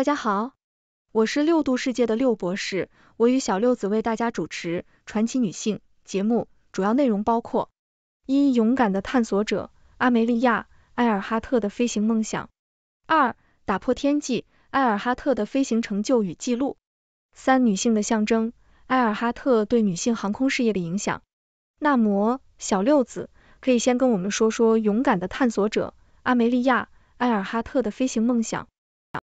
大家好，我是六度世界的六博士，我与小六子为大家主持传奇女性节目，主要内容包括：一、勇敢的探索者阿梅利亚·埃尔哈特的飞行梦想；二、打破天际埃尔哈特的飞行成就与记录；三、女性的象征埃尔哈特对女性航空事业的影响。那么，小六子可以先跟我们说说勇敢的探索者阿梅利亚·埃尔哈特的飞行梦想。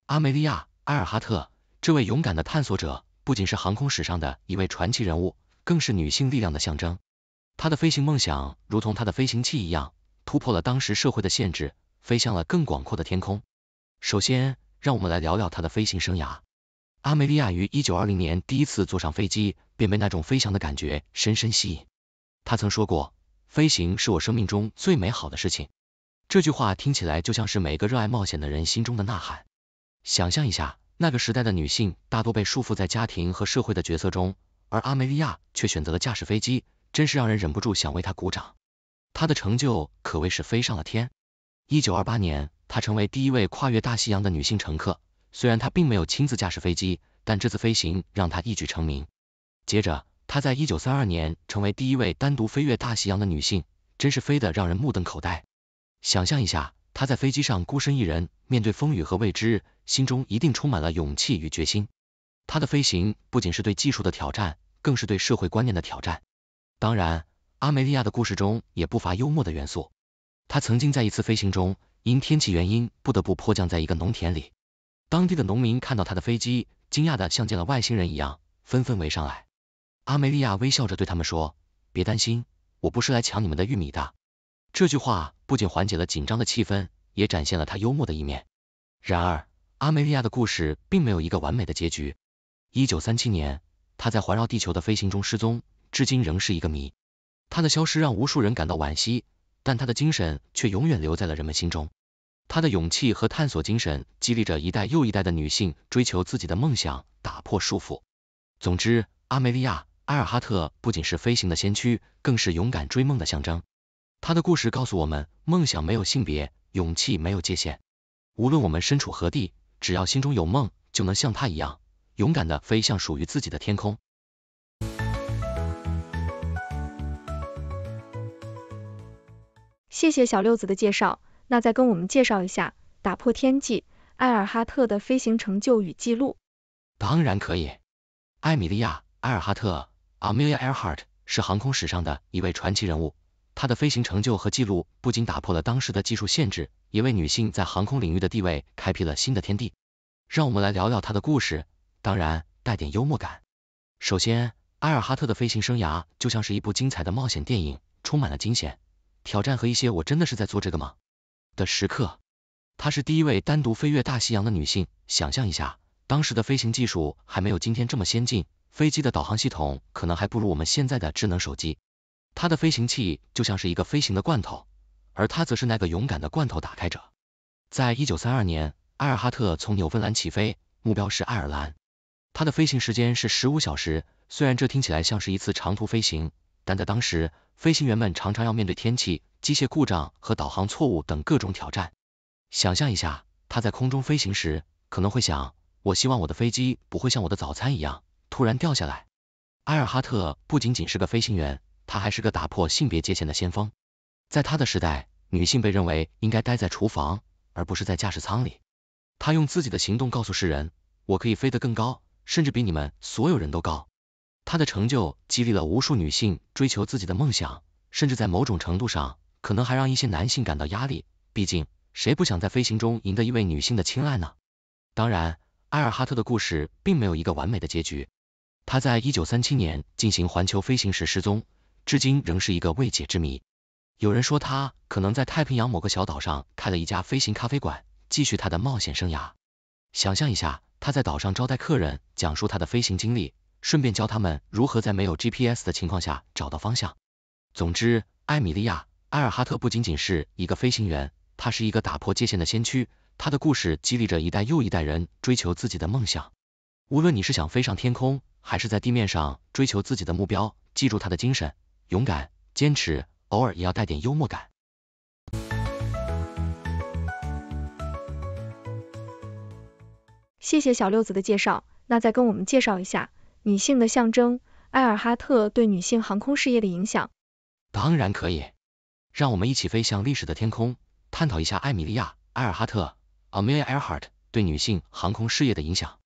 阿梅利亚·埃尔哈特，这位勇敢的探索者，不仅是航空史上的一位传奇人物，更是女性力量的象征。她的飞行梦想，如同她的飞行器一样，突破了当时社会的限制，飞向了更广阔的天空。首先，让我们来聊聊她的飞行生涯。阿梅利亚于一九二零年第一次坐上飞机，便被那种飞翔的感觉深深吸引。她曾说过：“飞行是我生命中最美好的事情。”这句话听起来就像是每个热爱冒险的人心中的呐喊。想象一下，那个时代的女性大多被束缚在家庭和社会的角色中，而阿梅利亚却选择了驾驶飞机，真是让人忍不住想为她鼓掌。她的成就可谓是飞上了天。一九二八年，她成为第一位跨越大西洋的女性乘客。虽然她并没有亲自驾驶飞机，但这次飞行让她一举成名。接着，她在一九三二年成为第一位单独飞越大西洋的女性，真是飞得让人目瞪口呆。想象一下。她在飞机上孤身一人，面对风雨和未知，心中一定充满了勇气与决心。他的飞行不仅是对技术的挑战，更是对社会观念的挑战。当然，阿梅利亚的故事中也不乏幽默的元素。他曾经在一次飞行中，因天气原因不得不迫降在一个农田里。当地的农民看到他的飞机，惊讶的像见了外星人一样，纷纷围上来。阿梅利亚微笑着对他们说：“别担心，我不是来抢你们的玉米的。”这句话不仅缓解了紧张的气氛，也展现了他幽默的一面。然而，阿梅利亚的故事并没有一个完美的结局。一九三七年，她在环绕地球的飞行中失踪，至今仍是一个谜。她的消失让无数人感到惋惜，但她的精神却永远留在了人们心中。她的勇气和探索精神激励着一代又一代的女性追求自己的梦想，打破束缚。总之，阿梅利亚·埃尔哈特不仅是飞行的先驱，更是勇敢追梦的象征。他的故事告诉我们，梦想没有性别，勇气没有界限。无论我们身处何地，只要心中有梦，就能像他一样，勇敢的飞向属于自己的天空。谢谢小六子的介绍，那再跟我们介绍一下打破天际埃尔哈特的飞行成就与记录。当然可以，艾米莉亚·埃尔哈特 （Amelia Earhart） 是航空史上的一位传奇人物。她的飞行成就和记录不仅打破了当时的技术限制，也为女性在航空领域的地位开辟了新的天地。让我们来聊聊她的故事，当然带点幽默感。首先，埃尔哈特的飞行生涯就像是一部精彩的冒险电影，充满了惊险、挑战和一些“我真的是在做这个吗”的时刻。她是第一位单独飞越大西洋的女性。想象一下，当时的飞行技术还没有今天这么先进，飞机的导航系统可能还不如我们现在的智能手机。他的飞行器就像是一个飞行的罐头，而他则是那个勇敢的罐头打开者。在一九三二年，埃尔哈特从纽芬兰起飞，目标是爱尔兰。他的飞行时间是十五小时，虽然这听起来像是一次长途飞行，但在当时，飞行员们常常要面对天气、机械故障和导航错误等各种挑战。想象一下，他在空中飞行时，可能会想：我希望我的飞机不会像我的早餐一样突然掉下来。埃尔哈特不仅仅是个飞行员。他还是个打破性别界限的先锋，在他的时代，女性被认为应该待在厨房，而不是在驾驶舱里。他用自己的行动告诉世人，我可以飞得更高，甚至比你们所有人都高。他的成就激励了无数女性追求自己的梦想，甚至在某种程度上，可能还让一些男性感到压力。毕竟，谁不想在飞行中赢得一位女性的青睐呢？当然，埃尔哈特的故事并没有一个完美的结局。他在一九三七年进行环球飞行时失踪。至今仍是一个未解之谜。有人说他可能在太平洋某个小岛上开了一家飞行咖啡馆，继续他的冒险生涯。想象一下，他在岛上招待客人，讲述他的飞行经历，顺便教他们如何在没有 GPS 的情况下找到方向。总之，艾米莉亚·埃尔哈特不仅仅是一个飞行员，她是一个打破界限的先驱。她的故事激励着一代又一代人追求自己的梦想。无论你是想飞上天空，还是在地面上追求自己的目标，记住她的精神。勇敢、坚持，偶尔也要带点幽默感。谢谢小六子的介绍，那再跟我们介绍一下女性的象征埃尔哈特对女性航空事业的影响。当然可以，让我们一起飞向历史的天空，探讨一下艾米莉亚·埃尔哈特 （Amelia Earhart） 对女性航空事业的影响。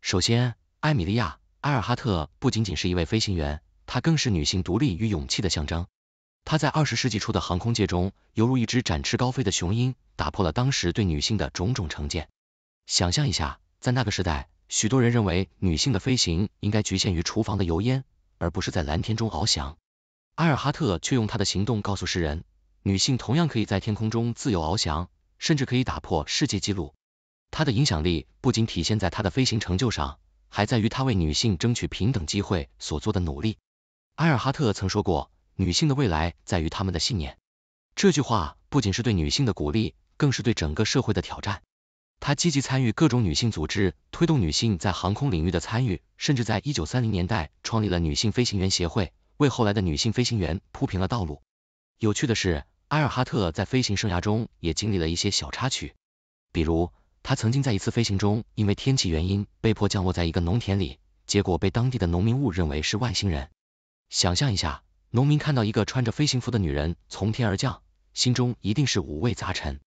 首先，艾米莉亚·埃尔哈特不仅仅是一位飞行员，她更是女性独立与勇气的象征。她在二十世纪初的航空界中，犹如一只展翅高飞的雄鹰，打破了当时对女性的种种成见。想象一下。在那个时代，许多人认为女性的飞行应该局限于厨房的油烟，而不是在蓝天中翱翔。埃尔哈特却用他的行动告诉世人，女性同样可以在天空中自由翱翔，甚至可以打破世界纪录。他的影响力不仅体现在他的飞行成就上，还在于他为女性争取平等机会所做的努力。埃尔哈特曾说过：“女性的未来在于她们的信念。”这句话不仅是对女性的鼓励，更是对整个社会的挑战。他积极参与各种女性组织，推动女性在航空领域的参与，甚至在一九三零年代创立了女性飞行员协会，为后来的女性飞行员铺平了道路。有趣的是，埃尔哈特在飞行生涯中也经历了一些小插曲，比如他曾经在一次飞行中因为天气原因被迫降落在一个农田里，结果被当地的农民误认为是外星人。想象一下，农民看到一个穿着飞行服的女人从天而降，心中一定是五味杂陈。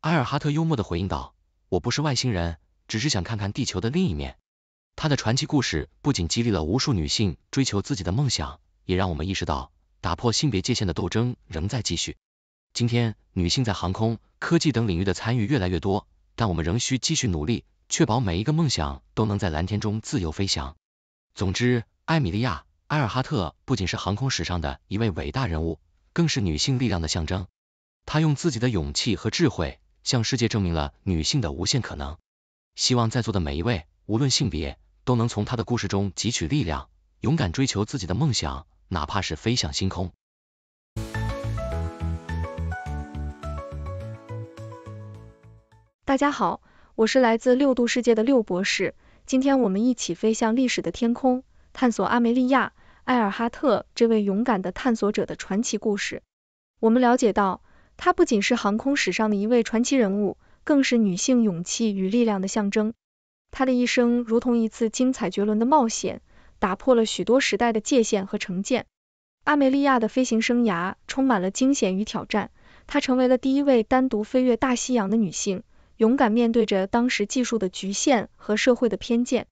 埃尔哈特幽默地回应道。我不是外星人，只是想看看地球的另一面。他的传奇故事不仅激励了无数女性追求自己的梦想，也让我们意识到打破性别界限的斗争仍在继续。今天，女性在航空、科技等领域的参与越来越多，但我们仍需继续努力，确保每一个梦想都能在蓝天中自由飞翔。总之，艾米莉亚·埃尔哈特不仅是航空史上的一位伟大人物，更是女性力量的象征。她用自己的勇气和智慧。向世界证明了女性的无限可能。希望在座的每一位，无论性别，都能从她的故事中汲取力量，勇敢追求自己的梦想，哪怕是飞向星空。大家好，我是来自六度世界的六博士。今天我们一起飞向历史的天空，探索阿梅利亚·埃尔哈特这位勇敢的探索者的传奇故事。我们了解到。她不仅是航空史上的一位传奇人物，更是女性勇气与力量的象征。她的一生如同一次精彩绝伦的冒险，打破了许多时代的界限和成见。阿梅利亚的飞行生涯充满了惊险与挑战，她成为了第一位单独飞越大西洋的女性，勇敢面对着当时技术的局限和社会的偏见。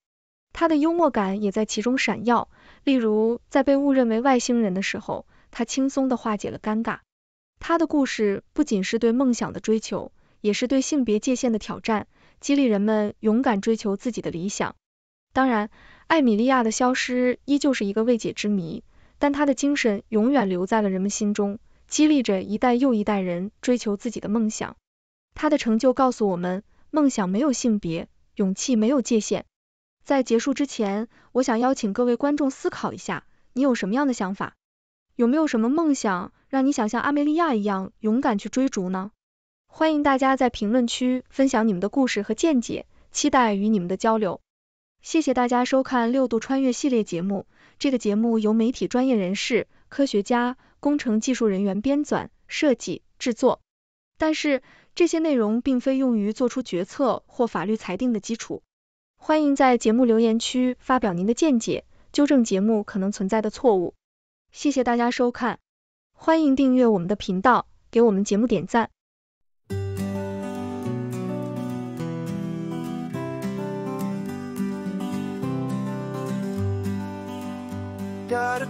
她的幽默感也在其中闪耀，例如在被误认为外星人的时候，她轻松的化解了尴尬。他的故事不仅是对梦想的追求，也是对性别界限的挑战，激励人们勇敢追求自己的理想。当然，艾米莉亚的消失依旧是一个未解之谜，但她的精神永远留在了人们心中，激励着一代又一代人追求自己的梦想。她的成就告诉我们，梦想没有性别，勇气没有界限。在结束之前，我想邀请各位观众思考一下，你有什么样的想法？有没有什么梦想让你想像阿梅利亚一样勇敢去追逐呢？欢迎大家在评论区分享你们的故事和见解，期待与你们的交流。谢谢大家收看六度穿越系列节目，这个节目由媒体专业人士、科学家、工程技术人员编纂、设计、制作。但是这些内容并非用于做出决策或法律裁定的基础。欢迎在节目留言区发表您的见解，纠正节目可能存在的错误。谢谢大家收看，欢迎订阅我们的频道，给我们节目点赞。got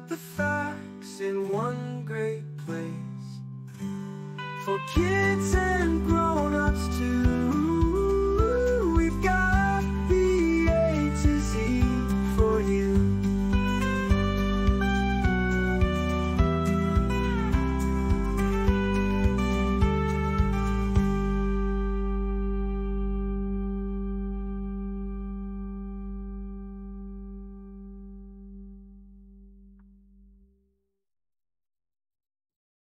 got the facts in one great place. For kids